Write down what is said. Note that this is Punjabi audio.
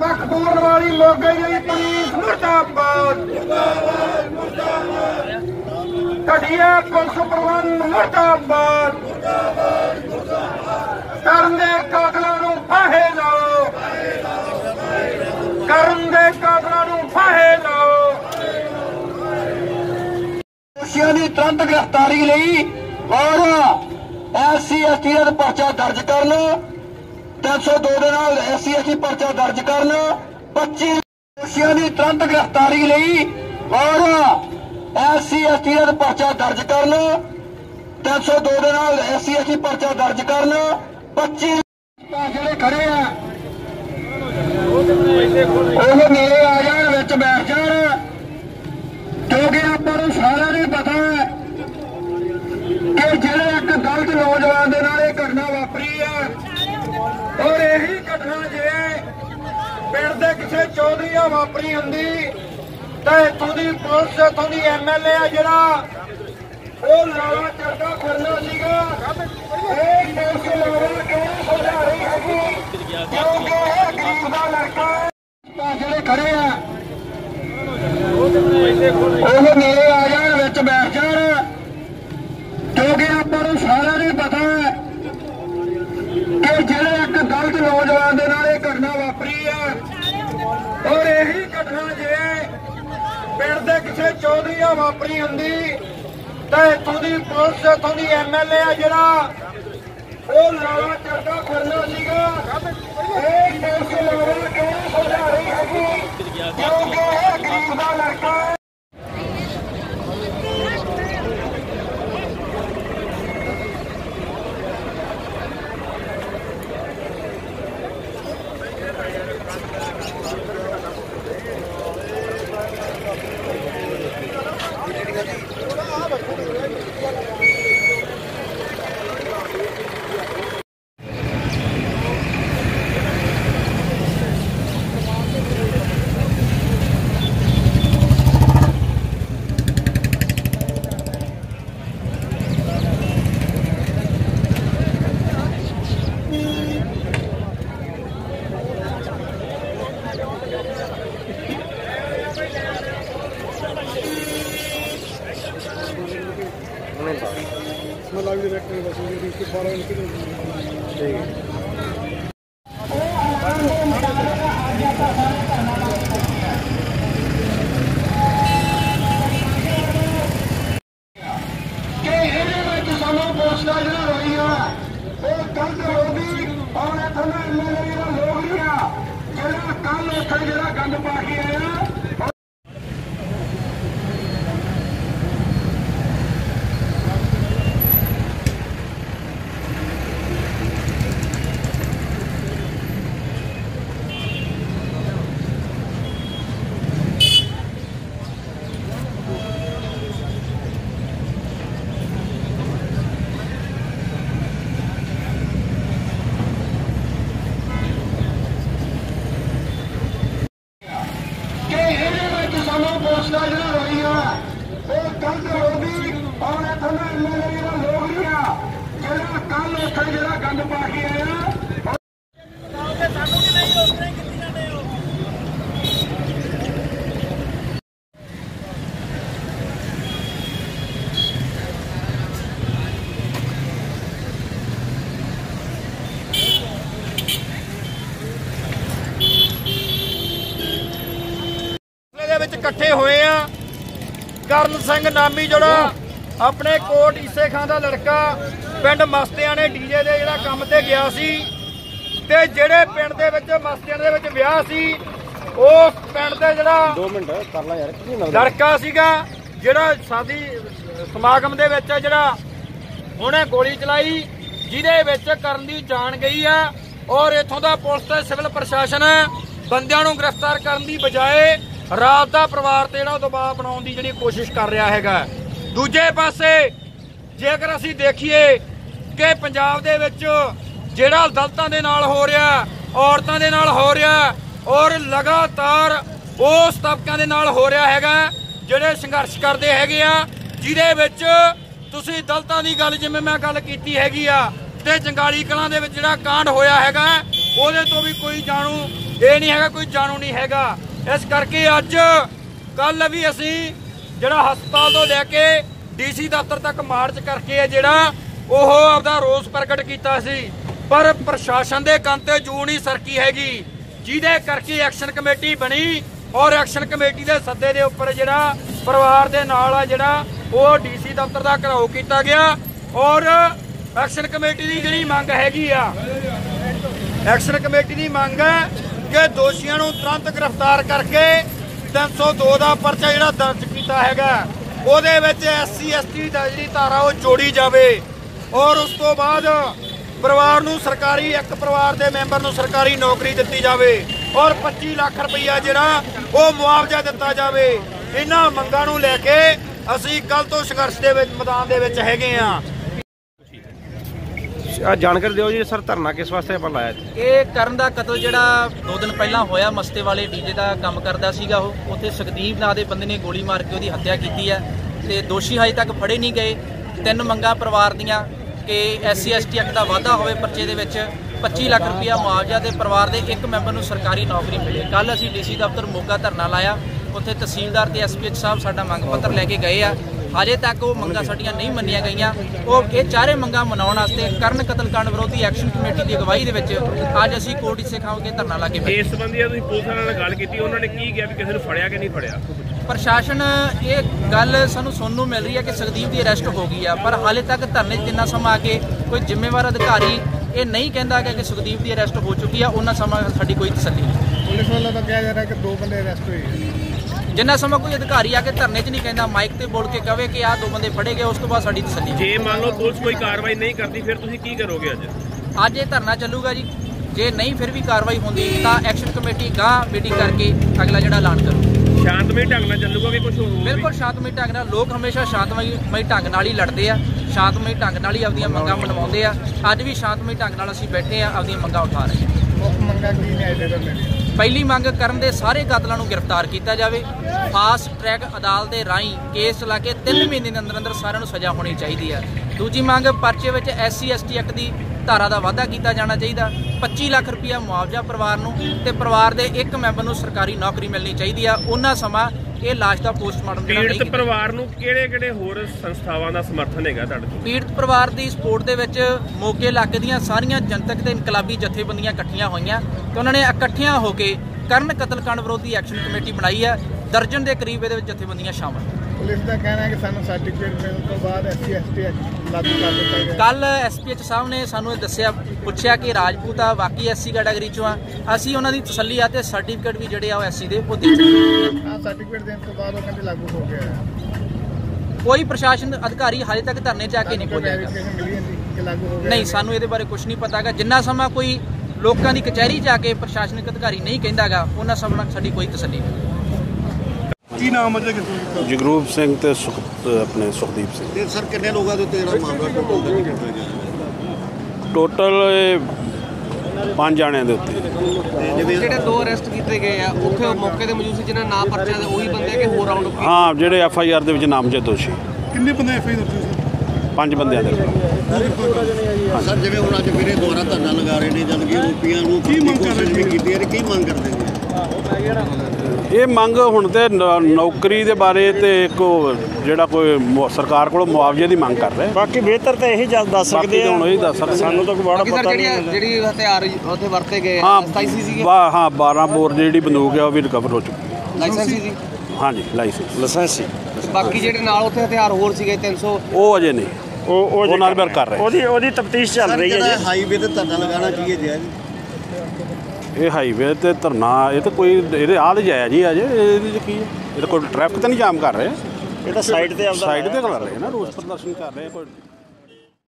ਪੱਖਪੂਰਨ ਵਾਲੀ ਮੋਗੇ ਦੀ ਪੁਲਿਸ ਮੁਰਦਾਬਾਦ। ਘਟੀਆ ਪੁਲਿਸ ਪ੍ਰਬੰਧ ਮੁਰਦਾਬਾਦ। ਕਰਨ ਦੇ ਕਾਤਲਾਂ ਨੂੰ ਫਾਹੇ ਲਾਓ। ਕਰਨ ਦੇ ਕਾਤਲਾਂ ਨੂੰ ਫਾਹੇ ਲਾਓ। ਦੋਸ਼ੀਆਂ ਦੀ ਤੁਰੰਤ ਗ੍ਰਿਫਤਾਰੀ ਲਈ ਔਰ ਐਸਸੀ ਐਸਟੀ ਦਾ ਪਰਚਾ ਦਰਜ ਕਰਨ। 302 ਦੇ ਨਾਲ ਐਸਸੀ ਐਸਟੀ ਪਰਚਾ ਦਰਜ ਕਰਨ। 25 ਦੋਸ਼ੀਆਂ ਦੀ ਤੁਰੰਤ ਗ੍ਰਿਫਤਾਰੀ ਲਈ ਔਰ ਐਸਸੀ ਐਸਟੀ ਦਾ ਪਰਚਾ ਦਰਜ ਕਰਨ। 302 ਦੇ ਨਾਲ ਐਸਸੀ ਐਸਟੀ ਪਰਚਾ ਦਰਜ ਕਰਨ। 25 ਜਿਹੜੇ ਖੜੇ ਆ, ਉਹ ਮੇਰੇ ਆ ਜਾਣ, ਵਿੱਚ ਬੈਠ ਜਾਣ। ਕਿਉਂਕਿ ਆਪਾਂ ਨੂੰ ਸਾਰਿਆਂ ਨੂੰ ਪਤਾ ਹੈ ਕਿ ਜਿਹੜੇ ਇੱਕ ਗਲਤ ਨੌਜਵਾਨ ਦੇ ਨਾਲ ਇਹ ਘਟਨਾ ਵਾਪਰੀ ਹੈ ਔਰ ਇਹੀ ਘਟਨਾ ਜੇ ਪਿੰਡ ਦੇ ਕਿਸੇ ਚੌਧਰੀਆ ਵਾਪਰੀ ਹੁੰਦੀ ਤਾਂ ਇੱਥੋਂ ਦੀ ਪੁਲਿਸ, ਇੱਥੋਂ ਦੀ ਐਮਐਲਏ ਆ ਜਿਹੜਾ ਉਹ ਲਾਲਾ ਚੜਦਾ ਫਿਰਨਾ ਸੀਗਾ। ਇਹ ਪੁਲਿਸ ਲਾਲਾ ਕਿਉਂ ਸਮਝਾ ਰਹੀ ਹੈਗੀ ਕਿਉਂਕਿ ਇਹ ਗਰੀਬ ਦਾ ਲੜਕਾ ਹੈ। ਤਾਂ ਜਿਹੜੇ ਖੜੇ ਆ, ਉਹ ਮੇਰੇ ਆ ਜਾਣ, ਵਿੱਚ ਬੈਠ ਜਾਣ। ਕਿਉਂਕਿ ਆਪਾਂ ਨੂੰ ਸਾਰਿਆਂ ਨੂੰ ਪਤਾ ਹੈ ਕਿ ਜਿਹੜੇ ਇੱਕ ਗਲਤ ਨੌਜਵਾਨ ਦੇ ਨਾਲ ਇਹ ਘਟਨਾ ਵਾਪਰੀ ਹੈ ਔਰ ਇਹੀ ਘਟਨਾ ਜੇ ਪਿੰਡ ਦੇ ਕਿਸੇ ਚੌਧਰੀਆ ਵਾਪਰੀ ਹੁੰਦੀ, ਤਾਂ ਇੱਥੋਂ ਦੀ ਪੁਲਿਸ, ਇੱਥੋਂ ਦੀ ਐਮਐਲਏ ਆ ਜਿਹੜਾ ਉਹ ਲਾਲਾ ਚੜਦਾ ਫਿਰਨਾ ਸੀਗਾ। ਇਹ ਪੁਲਿਸ ਲਾਲਾ ਕਿਉਂ ਸਮਝਾ ਹੈਗੀ? ਕਿਉਂਕਿ ਇਹ ਗਰੀਬ ਦਾ ਲੜਕਾ ਹੈ ਕਿ ਇਹਦੇ ਵਿੱਚ ਸਾਨੂੰ ਪੋਸਟਾਂ ਜਿਹੜਾ ਹੋਈਆਂ ਉਹ ਗਲਤ ਹੋਗੀ ਔਰ ਇੱਥੋਂ ਦਾ ਐਮਐਲਏ ਦਾ ਲੋਕ ਨਹੀਂ ਆ ਜਿਹੜਾ ਕੱਲ ਉੱਥੇ ਜਿਹੜਾ ਗੰਦ ਪਾ ਕੇ ਆਇਆ ਕਿ ਇਹਦੇ ਵਿੱਚ ਸਾਨੂੰ ਪੋਸਟਾਂ ਜਿਹੜਾ ਹੋਈਆਂ ਉਹ ਗਲਤ ਹੋਗੀ ਔਰ ਇੱਥੋਂ ਦਾ ਐਮਐਲਏ ਦਾ ਲੋਕ ਨਹੀਂ ਆ ਜਿਹੜਾ ਕੱਲ ਉੱਥੇ ਜਿਹੜਾ ਗੰਦ ਪਾ ਕੇ ਆਇਆ ਮਸਲੇ ਦੇ ਵਿੱਚ ਇਕੱਠੇ ਹੋਏ ਆ। ਕਰਨ ਸਿੰਘ ਨਾਮੀ ਜਿਹੜਾ ਆਪਣੇ ਕੋਟ ਈਸੇ ਖਾਂ ਦਾ ਲੜਕਾ ਪਿੰਡ ਮਸਤਿਆਂ ਨੇ ਡੀਜੇ ਦੇ ਜਿਹੜਾ ਕੰਮ ਤੇ ਗਿਆ ਸੀ। ਤੇ ਜਿਹੜੇ ਪਿੰਡ ਦੇ ਵਿੱਚ ਮਸਤਿਆਂ ਦੇ ਵਿੱਚ ਵਿਆਹ ਸੀ ਉਸ ਪਿੰਡ ਦੇ ਜਿਹੜਾ 2 ਮਿੰਟ ਕਰ ਲਾ ਯਾਰ ਲੜਕਾ ਸੀਗਾ ਜਿਹੜਾ ਸਾਦੀ ਸਮਾਗਮ ਦੇ ਵਿੱਚ ਜਿਹੜਾ ਉਹਨੇ ਗੋਲੀ ਚਲਾਈ ਜਿਹਦੇ ਵਿੱਚ ਕਰਨ ਦੀ ਜਾਨ ਗਈ ਆ। ਔਰ ਇਥੋਂ ਦਾ ਪੁਲਿਸ ਤੇ ਸਿਵਲ ਪ੍ਰਸ਼ਾਸਨ ਬੰਦਿਆਂ ਨੂੰ ਗ੍ਰਿਫਤਾਰ ਕਰਨ ਦੀ ਬਜਾਏ ਰਾਤ ਦਾ ਪਰਿਵਾਰ ਤੇ ਜਿਹੜਾ ਦਬਾਅ ਬਣਾਉਣ ਦੀ ਜਿਹੜੀ ਕੋਸ਼ਿਸ਼ ਕਰ ਰਿਹਾ ਹੈਗਾ। ਦੂਜੇ ਪਾਸੇ, ਜੇਕਰ ਅਸੀਂ ਦੇਖੀਏ ਕਿ ਪੰਜਾਬ ਦੇ ਵਿੱਚ ਜਿਹੜਾ ਦਲਤਾਂ ਦੇ ਨਾਲ ਹੋ ਰਿਹਾ, ਔਰਤਾਂ ਦੇ ਨਾਲ ਹੋ ਰਿਹਾ, ਔਰ ਲਗਾਤਾਰ ਉਸ ਤਬਕਿਆਂ ਦੇ ਨਾਲ ਹੋ ਰਿਹਾ ਹੈਗਾ, ਜਿਹੜੇ ਸੰਘਰਸ਼ ਕਰਦੇ ਹੈਗੇ ਆ, ਜਿਹਦੇ ਵਿੱਚ ਤੁਸੀਂ ਦਲਤਾਂ ਦੀ ਗੱਲ ਜਿਵੇਂ ਮੈਂ ਗੱਲ ਕੀਤੀ ਹੈਗੀ ਆ, ਤੇ ਜੰਗਾਲੀ ਕਲਾਂ ਦੇ ਵਿੱਚ ਜਿਹੜਾ ਕਾਂਡ ਹੋਇਆ ਹੈਗਾ, ਉਹਦੇ ਤੋਂ ਵੀ ਕੋਈ ਜਾਣੂ, ਇਹ ਨਹੀਂ ਹੈਗਾ, ਕੋਈ ਜਾਣੂ ਨਹੀਂ ਹੈਗਾ। ਇਸ ਕਰਕੇ ਅੱਜ ਕੱਲ ਵੀ ਅਸੀਂ ਜਿਹੜਾ ਹਸਪਤਾਲ ਤੋਂ ਲੈ ਕੇ ਡੀਸੀ ਦਫ਼ਤਰ ਤੱਕ ਮਾਰਚ ਕਰਕੇ ਹੈ ਜਿਹੜਾ ਉਹ ਆਪਦਾ ਰੋਸ ਪ੍ਰਗਟ ਕੀਤਾ ਸੀ, ਪਰ ਪ੍ਰਸ਼ਾਸਨ ਦੇ ਕੰਨ ਤੇ ਜੂ ਨਹੀਂ ਸਰਕੀ ਹੈਗੀ, ਜਿਹਦੇ ਕਰਕੇ ਐਕਸ਼ਨ ਕਮੇਟੀ ਬਣੀ ਔਰ ਐਕਸ਼ਨ ਕਮੇਟੀ ਦੇ ਸੱਦੇ ਦੇ ਉੱਪਰ ਜਿਹੜਾ ਪਰਿਵਾਰ ਦੇ ਨਾਲ ਆ ਜਿਹੜਾ ਉਹ ਡੀਸੀ ਦਫ਼ਤਰ ਦਾ ਘਰਾਓ ਕੀਤਾ ਗਿਆ ਔਰ ਐਕਸ਼ਨ ਕਮੇਟੀ ਦੀ ਜਿਹੜੀ ਮੰਗ ਹੈਗੀ ਆ, ਐਕਸ਼ਨ ਕਮੇਟੀ ਦੀ ਮੰਗ ਹੈ ਕਿ ਦੋਸ਼ੀਆਂ ਨੂੰ ਤੁਰੰਤ ਗ੍ਰਿਫਤਾਰ ਕਰਕੇ 302 ਦਾ ਪਰਚਾ ਜਿਹੜਾ ਦਰਜ ਕੀਤਾ ਹੈਗਾ। ਉਹਦੇ ਵਿੱਚ ਐਸਸੀ, ਐਸਟੀ ਦਾ ਜਿਹੜੀ ਧਾਰਾ ਉਹ ਜੋੜੀ ਜਾਵੇ। ਔਰ ਉਸ ਤੋਂ ਬਾਅਦ ਪਰਿਵਾਰ ਨੂੰ ਸਰਕਾਰੀ, ਇੱਕ ਪਰਿਵਾਰ ਦੇ ਮੈਂਬਰ ਨੂੰ ਸਰਕਾਰੀ ਨੌਕਰੀ ਦਿੱਤੀ ਜਾਵੇ। ਔਰ 25 ਲੱਖ ਰੁਪਈਆ ਜਿਹੜਾ ਉਹ ਮੁਆਵਜ਼ਾ ਦਿੱਤਾ ਜਾਵੇ। ਇਹਨਾਂ ਮੰਗਾਂ ਨੂੰ ਲੈ ਕੇ ਅਸੀਂ ਕੱਲ ਤੋਂ ਸੰਘਰਸ਼ ਦੇ ਵਿੱਚ, ਮੈਦਾਨ ਦੇ ਵਿੱਚ ਹੈਗੇ ਆ ਆ ਜਾਣਕਾਰੀ ਦਿਓ ਜੀ ਸਰ ਧਰਨਾ ਕਿਸ ਵਾਸਤੇ ਆਪਾਂ ਲਾਇਆ ਜੀ ਇਹ ਕਰਨ ਦਾ ਕਤਲ ਜਿਹੜਾ ਦੋ ਦਿਨ ਪਹਿਲਾਂ ਹੋਇਆ, ਮਸਤੇ ਵਾਲੇ ਡੀਜੇ ਦਾ ਕੰਮ ਕਰਦਾ ਸੀਗਾ ਉਹ। ਉੱਥੇ ਸੁਖਦੀਪ ਨਾਂ ਦੇ ਬੰਦੇ ਨੇ ਗੋਲੀ ਮਾਰ ਕੇ ਉਹਦੀ ਹੱਤਿਆ ਕੀਤੀ ਹੈ ਤੇ ਦੋਸ਼ੀ ਹਜੇ ਤੱਕ ਫੜੇ ਨਹੀਂ ਗਏ। ਤਿੰਨ ਮੰਗਾਂ ਪਰਿਵਾਰ ਦੀਆਂ ਕਿ ਐਸਸੀ ਐਸਟੀ ਐਕਟ ਦਾ ਵਾਅਦਾ ਹੋਵੇ ਪਰਚੇ ਦੇ ਵਿੱਚ 25 ਲੱਖ ਰੁਪਇਆ ਮੁਆਵਜ਼ਾ ਤੇ ਪਰਿਵਾਰ ਦੇ ਇੱਕ ਮੈਂਬਰ ਨੂੰ ਸਰਕਾਰੀ ਨੌਕਰੀ ਮਿਲੇ। ਕੱਲ ਅਸੀਂ ਡੀਸੀ ਦਫ਼ਤਰ ਮੋਗਾ ਧਰਨਾ ਲਾਇਆ। ਉੱਥੇ ਤਹਿਸੀਲਦਾਰ ਤੇ ਐਸਪੀਐਚ ਸਾਹਿਬ ਸਾਡਾ ਮੰਗ ਪੱਤਰ ਲੈ ਕੇ ਗਏ ਆ। ਹਜੇ ਤੱਕ ਉਹ ਮੰਗਾਂ ਸਾਡੀਆਂ ਨਹੀਂ ਮੰਨੀਆਂ ਗਈਆਂ। ਉਹ ਇਹ ਚਾਰੇ ਮੰਗਾਂ ਮਨਾਉਣ ਵਾਸਤੇ ਕਰਨ ਕਤਲकांड ਵਿਰੋਧੀ ਐਕਸ਼ਨ ਕਮੇਟੀ ਦੀ ਅਗਵਾਈ ਦੇ ਵਿੱਚ ਅੱਜ ਅਸੀਂ ਕੋਰਟ ਇਸੇ ਖਾਓਗੇ ਧਰਨਾ ਲਾ ਕੇ ਬੈਠੇ ਇਸ ਸੰਬੰਧੀ ਆ ਤੁਸੀਂ ਪੁਲਿਸ ਨਾਲ ਗੱਲ ਕੀਤੀ ਉਹਨਾਂ ਨੇ ਕੀ ਕਿਹਾ ਵੀ ਕਿਸੇ ਨੂੰ ਫੜਿਆ ਕਿ ਨਹੀਂ ਫੜਿਆ? ਪ੍ਰਸ਼ਾਸਨ ਇਹ ਗੱਲ ਸਾਨੂੰ ਸੁਣਨ ਨੂੰ ਮਿਲ ਰਹੀ ਹੈ ਕਿ ਸੁਖਦੀਪ ਦੀ ਅਰੈਸਟ ਹੋ ਗਈ ਆ ਪਰ ਹਾਲੇ ਤੱਕ ਧਰਨੇ 'ਚ ਜਿੰਨਾ ਸਮਾਂ ਆ ਕੇ ਕੋਈ ਜ਼ਿੰਮੇਵਾਰ ਅਧਿਕਾਰੀ ਇਹ ਨਹੀਂ ਕਹਿੰਦਾ ਕਿ ਸੁਖਦੀਪ ਦੀ ਅਰੈਸਟ ਹੋ ਚੁੱਕੀ ਆ ਉਹਨਾਂ ਸਮਾਂ ਸਾਡੀ ਕੋਈ ਤਸੱਲੀ ਨਹੀਂ। ਪੁਲਿਸ ਵੱਲੋਂ ਤਾਂ ਕਿਹਾ ਜਾ ਰਿਹਾ ਕਿ ਦੋ ਬੰਦੇ ਅਰੈਸਟ ਹੋਏ ਆ। ਜਿੰਨਾ ਸਮਾਂ ਕੋਈ ਅਧਿਕਾਰੀ ਆ ਕੇ ਧਰਨੇ 'ਚ ਨਹੀਂ ਕਹਿੰਦਾ ਮਾਈਕ ਤੇ ਬੋਲ ਕੇ ਕਵੇ ਕਿ ਆਹ ਦੋ ਬੰਦੇ ਫੜੇ ਗਏ ਉਸ ਤੋਂ ਬਾਅਦ ਸਾਡੀ ਤਸੱਲੀ। ਜੇ ਮੰਨ ਲਓ ਪੁਲਿਸ ਕੋਈ ਕਾਰਵਾਈ ਨਹੀਂ ਕਰਦੀ ਫਿਰ ਤੁਸੀਂ ਕੀ ਕਰੋਗੇ ਅੱਜ? ਅੱਜ ਇਹ ਧਰਨਾ ਚੱਲੂਗਾ ਜੀ। ਜੇ ਨਹੀਂ ਫਿਰ ਵੀ ਕਾਰਵਾਈ ਹੁੰਦੀ ਤਾਂ ਐਕਸ਼ਨ ਕਮੇਟੀ ਗਾਂ ਮੀਟਿੰਗ ਕਰਕੇ ਅਗਲਾ ਜਿਹੜਾ ਐਲਾਨ ਕਰੂ ਸ਼ਾਂਤਮਈ ਢੰਗ ਨਾਲ ਚੱਲੂਗਾ ਕਿ ਕੁਝ ਹੋਰ ਬਿਲਕੁਲ ਸ਼ਾਂਤਮਈ ਢੰਗ ਨਾਲ। ਲੋਕ ਹਮੇਸ਼ਾ ਸ਼ਾਂਤਮਈ ਮਈ ਢੰਗ ਨਾਲ ਹੀ ਲੜਦੇ ਆ। ਸ਼ਾਂਤਮਈ ਢੰਗ ਨਾਲ ਹੀ ਆਪਦੀਆਂ ਮੰਗਾਂ ਮਨਵਾਉਂਦੇ ਆ। ਅੱਜ ਵੀ ਸ਼ਾਂਤਮਈ ਢੰਗ ਨਾਲ ਅਸੀਂ ਬੈਠੇ ਆ ਆਪਦੀਆਂ ਮੰਗਾਂ ਉਠਾ ਰਹੇ ਹਾਂ ਮੁੱਖ ਮੰਗਾਂ ਕੀ ਨੇ ਅਜੇ ਤੱਕ ਪਹਿਲੀ ਮੰਗ ਕਰਨ ਦੇ ਸਾਰੇ ਕਾਤਲਾਂ ਨੂੰ ਗ੍ਰਿਫਤਾਰ ਕੀਤਾ ਜਾਵੇ। ਫਾਸਟ ਟਰੈਕ ਅਦਾਲਤ ਦੇ ਰਾਹੀਂ ਕੇਸ ਚਲਾ ਕੇ 3 ਮਹੀਨੇ ਦੇ ਅੰਦਰ ਅੰਦਰ ਸਾਰਿਆਂ ਨੂੰ ਸਜ਼ਾ ਹੋਣੀ ਚਾਹੀਦੀ ਹੈ। ਦੂਜੀ ਮੰਗ, ਪਰਚੇ ਵਿੱਚ ਐਸਸੀ, ਐਸਟੀ ਐਕਟ ਦੀ ਧਾਰਾ ਦਾ ਵਾਧਾ ਕੀਤਾ ਜਾਣਾ ਚਾਹੀਦਾ। 25 ਲੱਖ ਰੁਪਇਆ ਮੁਆਵਜ਼ਾ ਪਰਿਵਾਰ ਨੂੰ ਤੇ ਪਰਿਵਾਰ ਦੇ ਇੱਕ ਮੈਂਬਰ ਨੂੰ ਸਰਕਾਰੀ ਨੌਕਰੀ ਮਿਲਣੀ ਚਾਹੀਦੀ ਆ ਉਹਨਾਂ ਸਮਾਂ ਇਹ ਲਾਸ਼ ਦਾ ਪੋਸਟਮਾਰਟਮ ਜਿਹੜਾ ਨਹੀਂ ਪੀੜਤ ਪਰਿਵਾਰ ਨੂੰ ਕਿਹੜੇ ਕਿਹੜੇ ਹੋਰ ਸੰਸਥਾਵਾਂ ਦਾ ਸਮਰਥਨ ਹੈਗਾ ਤੁਹਾਡੇ ਤੋਂ ਪੀੜਤ ਪਰਿਵਾਰ ਦੀ ਸਪੋਰਟ ਦੇ ਵਿੱਚ ਮੋਗੇ ਇਲਾਕੇ ਦੀਆਂ ਸਾਰੀਆਂ ਜਨਤਕ ਤੇ ਇਨਕਲਾਬੀ ਜਥੇਬੰਦੀਆਂ ਇਕੱਠੀਆਂ ਹੋਈਆਂ ਤੇ ਉਹਨਾਂ ਨੇ ਇਕੱਠੀਆਂ ਹੋ ਕੇ ਕਰਨ ਕਤਲकांड ਵਿਰੋਧੀ ਐਕਸ਼ਨ ਕਮੇਟੀ ਬਣਾਈ ਹੈ। ਦਰਜਨ ਦੇ ਕਰੀਬ ਇਹਦੇ ਵਿੱਚ ਜਥੇਬੰਦੀਆਂ ਸ਼ਾਮਲ ਪੁਲਿਸ ਦਾ ਕਹਿਣਾ ਹੈ ਕਿ ਸਾਨੂੰ ਸਰਟੀਫਿਕੇਟ ਮਿਲਣ ਤੋਂ ਬਾਅਦ ਐਸਸੀ ਐਸਟੀ ਲਾਗੂ ਕਰ ਦਿੱਤਾ ਗਿਆ ਕੱਲ ਐਸਪੀਐਚ ਸਾਹਿਬ ਨੇ ਸਾਨੂੰ ਇਹ ਦੱਸਿਆ ਪੁੱਛਿਆ ਕਿ ਰਾਜਪੂਤ ਆ ਬਾਕੀ ਐਸਸੀ ਕੈਟਾਗਰੀ ਚੋਂ ਆ। ਅਸੀਂ ਉਹਨਾਂ ਦੀ ਤਸੱਲੀ ਆ ਤੇ ਸਰਟੀਫਿਕੇਟ ਵੀ ਜਿਹੜੇ ਆ ਉਹ ਐਸਸੀ ਦੇ ਉਹ ਦੇ ਦਿੱਤੇ। ਹਾਂ ਸਰਟੀਫਿਕੇਟ ਦੇਣ ਤੋਂ ਬਾਅਦ ਉਹ ਕਹਿੰਦੇ ਲਾਗੂ ਹੋ ਗਿਆ ਹੈ। ਕੋਈ ਪ੍ਰਸ਼ਾਸਨ ਅਧਿਕਾਰੀ ਹਾਲੇ ਤੱਕ ਧਰਨੇ ਜਾ ਕੇ ਨਹੀਂ ਪਹੁੰਚਿਆ ਨਹੀਂ ਸਾਨੂੰ ਇਹਦੇ ਬਾਰੇ ਕੁਝ ਨਹੀਂ ਪਤਾਗਾ। ਜਿੰਨਾ ਸਮਾਂ ਕੋਈ ਲੋਕਾਂ ਦੀ ਕਚਹਿਰੀ ਜਾ ਕੇ ਪ੍ਰਸ਼ਾਸਨਿਕ ਅਧਿਕਾਰੀ ਨਹੀਂ ਕਹਿੰਦਾਗਾ ਉਹਨਾਂ ਸਮਾਂ ਸਾਡੀ ਕੋਈ ਤਸੱਲੀ ਨਹੀਂ। ਕੀ ਨਾਮ ਹੈ ਜੀ? ਜਗਰੂਪ ਸਿੰਘ ਤੇ ਸੁਖ ਆਪਣੇ ਸੁਖਦੀਪ ਸਿੰਘ। ਤੇ ਸਰ ਕਿੰਨੇ ਲੋਕਾਂ ਦੇ ਉੱਤੇ ਜਿਹੜਾ ਮਾਮਲਾ ਟੋਟਲ ਦਰਜ ਕੀਤਾ ਗਿਆ ਟੋਟਲ ਇਹ ਪੰਜ ਜਾਣਿਆਂ ਦੇ ਉੱਤੇ। ਜਿਹੜੇ ਦੋ ਅਰੈਸਟ ਕੀਤੇ ਗਏ ਆ ਉੱਥੇ ਉਹ ਮੌਕੇ ਤੇ ਮੌਜੂਦ ਸੀ ਜਿਹਨਾਂ ਨਾਂ ਪਰਚਿਆਂ ਦੇ ਉਹੀ ਬੰਦੇ ਆ ਕਿ ਹੋਰ ਰਾਉਂਡ ਹਾਂ ਜਿਹੜੇ ਐਫ ਆਈ ਆਰ ਦੇ ਵਿੱਚ ਨਾਮਜ਼ਦ ਦੋਸ਼ੀ। ਕਿੰਨੇ ਬੰਦੇ ਐਫਆਈ ਦਰਜ ਪੰਜ ਬੰਦਿਆਂ ਦੇ ਸਰ ਜਿਵੇਂ ਹੁਣ ਅੱਜ ਵੀਰੇ ਦੁਆਰਾ ਧਰਨਾ ਲਗਾ ਰਹੇ ਨੇ ਜਦ ਕਿ ਓਪੀਆਂ ਨੂੰ ਕੀ ਮੰਗ ਕੀਤੀ ਹੈ ਕੀ ਮੰਗ ਕਰਦੇ ਨੇ? ਇਹ ਮੰਗ ਹੁਣ ਤੇ ਨੌਕਰੀ ਦੇ ਬਾਰੇ ਤੇ ਇੱਕ ਜਿਹੜਾ ਕੋਈ ਸਰਕਾਰ ਕੋਲੋਂ ਮੁਆਵਜ਼ੇ ਦੀ ਮੰਗ ਕਰ ਰਹੇ। ਬਾਕੀ ਬਿਹਤਰ ਤਾਂ ਇਹੀ ਦੱਸ ਸਕਦੇ ਆ। ਹੁਣ ਇਹੀ ਦੱਸ ਸਕਦੇ ਸਾਨੂੰ ਤਾਂ ਕੋਈ ਪਤਾ ਨਹੀਂ ਜਿਹੜੀ ਹਥਿਆਰ ਉੱਥੇ ਵਰਤੇ ਗਏ 27 ਸੀ ਹਾਂ 12 ਬੋਰ ਦੀ ਜਿਹੜੀ ਬੰਦੂਕ ਹੈ ਉਹ ਵੀ ਰਿਕਵਰ ਹੋ ਚੁੱਕੀ ਹੈ। ਲਾਇਸੈਂਸ ਸੀ? ਹਾਂਜੀ ਲਾਇਸੈਂਸ। ਲਾਇਸੈਂਸ। ਸੀ ਬਾਕੀ ਜਿਹੜੇ ਨਾਲ ਉੱਥੇ ਹਥਿਆਰ ਹੋਰ ਸੀਗੇ 300 ਉਹ ਅਜੇ ਨਹੀਂ। ਉਹ ਉਹ ਉਹ ਨਾਲ ਜੇ ਵਰਕ ਕਰ ਰਹੇ। ਉਹਦੀ ਉਹਦੀ ਤਫਤੀਸ਼ ਚੱਲ ਰਹੀ ਹੈ ਜੀ। ਹਾਈਵੇ ਤੇ ਧਰਨਾ ਲਗਾਉਣਾ ਕੀ ਹੈ ਜੀ? ਇਹ ਹਾਈਵੇ ਤੇ ਧਰਨਾ ਇਹ ਤਾਂ ਕੋਈ ਇਹਦੇ ਆਹ ਤੇ ਜਾਇਆ ਜੀ ਅਜੇ ਇਹਦੇ ਚ ਕੀ ਹੈ? ਇਹ ਤਾਂ ਕੋਈ ਟ੍ਰੈਫਿਕ ਤਾਂ ਨਹੀਂ ਜਾਮ ਕਰ ਰਹੇ। ਇਹ ਤਾਂ ਸਾਈਡ ਤੇ ਆਪਦਾ ਸਾਈਡ ਤੇ ਕਰ ਰਹੇ ਨਾ ਰੋਸ ਪ੍ਰਦਰਸ਼ਨ ਕਰ ਰਹੇ ਕੋਈ।